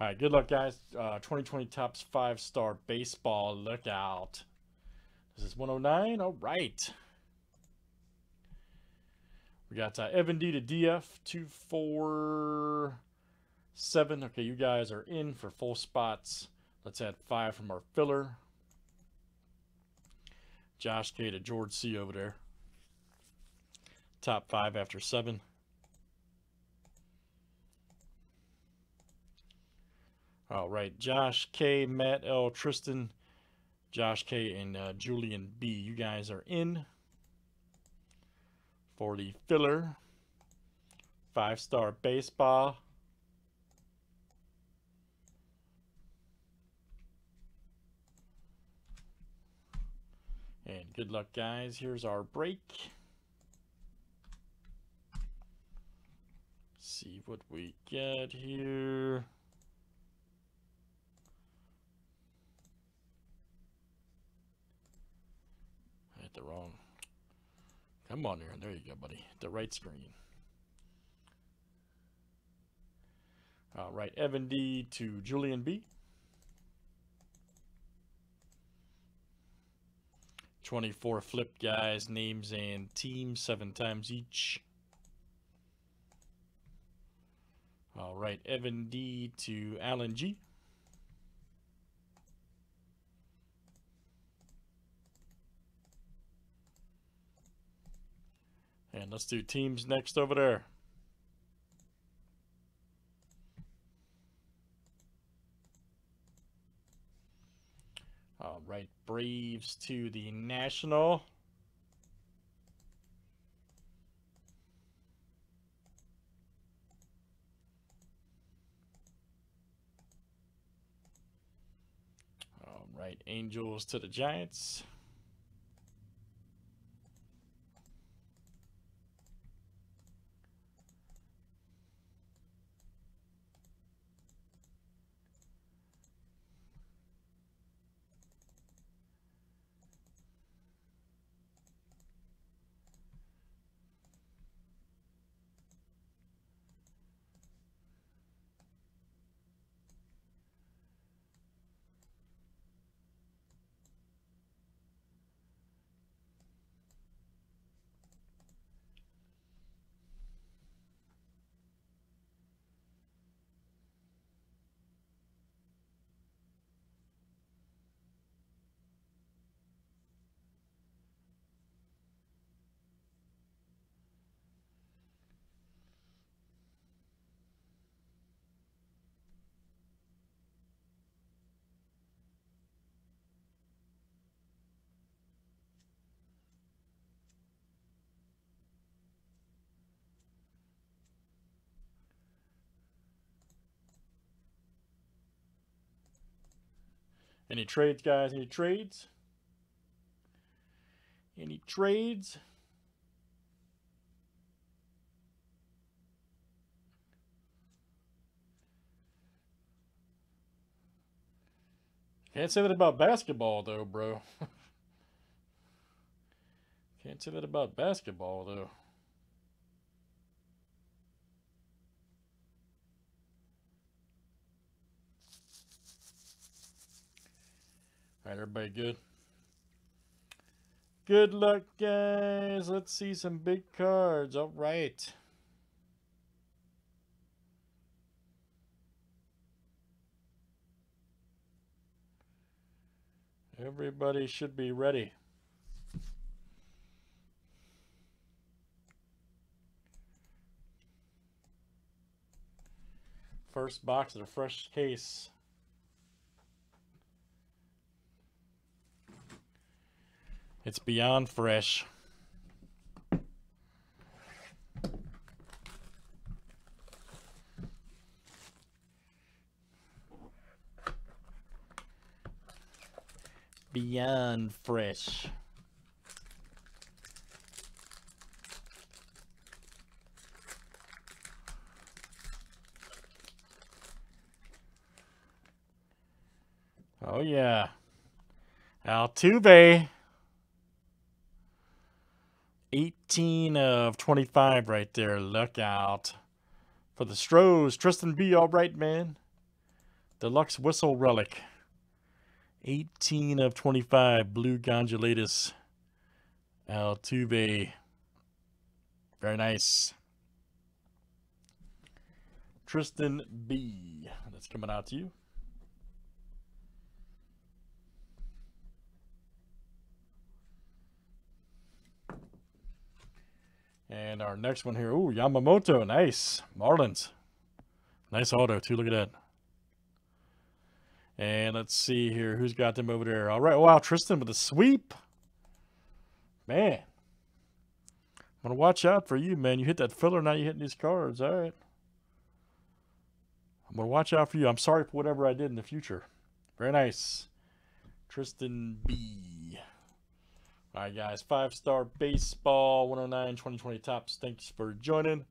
All right, good luck, guys. Uh, 2020 Topps five star baseball. Look out. This is 109. All right. We got uh, Evan D to DF, 247. Okay, you guys are in for full spots. Let's add five from our filler. Josh K to George C over there. Top five after seven. All right, Josh K, Matt L, Tristan, Josh K, and uh, Julian B. You guys are in for the filler. Five star baseball. And good luck, guys. Here's our break. see what we get here. The wrong. Come on here. There you go, buddy. The right screen. All right, Evan D to Julian B. 24 flip guys, names and teams, seven times each. All right, Evan D to Alan G. And let's do teams next over there. All right, Braves to the National. All right, Angels to the Giants. Any trades, guys? Any trades? Any trades? Can't say that about basketball, though, bro. Can't say that about basketball, though. All right, everybody good? Good luck, guys. Let's see some big cards. All right. Everybody should be ready. First box of the fresh case. It's beyond fresh. Beyond fresh. Oh yeah. Altuve. 18 of 25 right there. Look out. For the Stros, Tristan B, all right, man. Deluxe Whistle Relic. 18 of 25. Blue Gondolatus. Altuve. Very nice. Tristan B. That's coming out to you. And our next one here, ooh, Yamamoto, nice. Marlins. Nice auto, too. Look at that. And let's see here. Who's got them over there? All right. Wow, Tristan with a sweep. Man. I'm going to watch out for you, man. You hit that filler, now you're hitting these cards. All right. I'm going to watch out for you. I'm sorry for whatever I did in the future. Very nice. Tristan B. All right, guys. Five star baseball 109 2020 Topps. Thanks for joining.